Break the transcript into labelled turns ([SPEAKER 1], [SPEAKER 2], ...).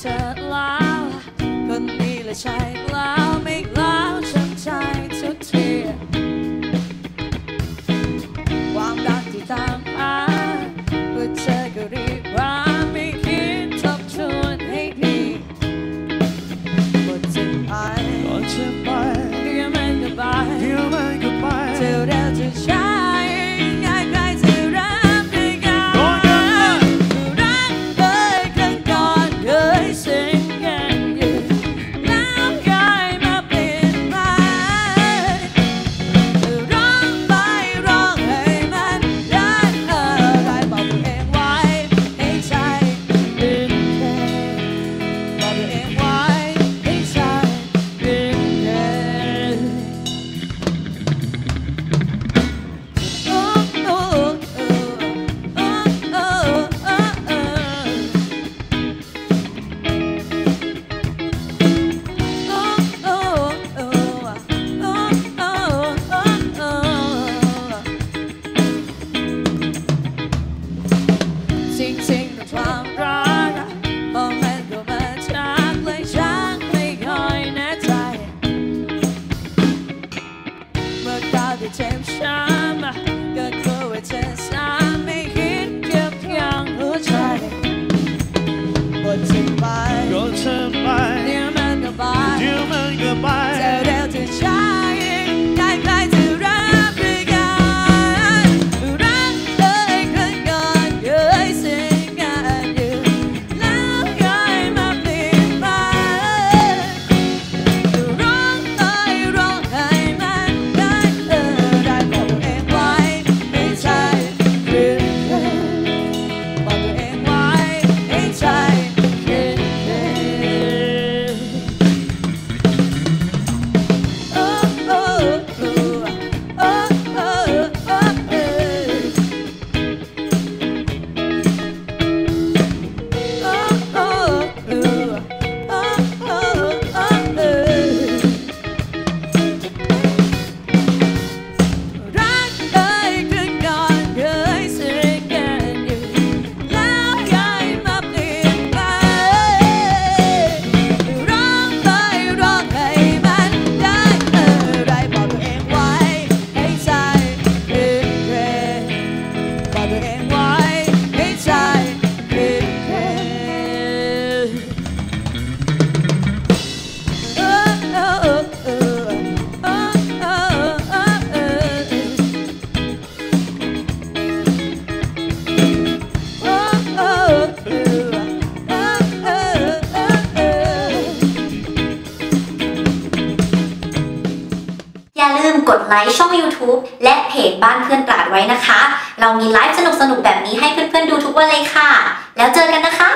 [SPEAKER 1] เธอลาวคนนี้และใช่แล้ว อ กดไลค์ช่อง YouTube และเพจบ้านเพื่อนตราดไว้นะคะ เรามีไลฟ์สนุกๆแบบนี้ให้เพื่อนๆดูทุกวันเลยค่ะ แล้วเจอกันนะคะ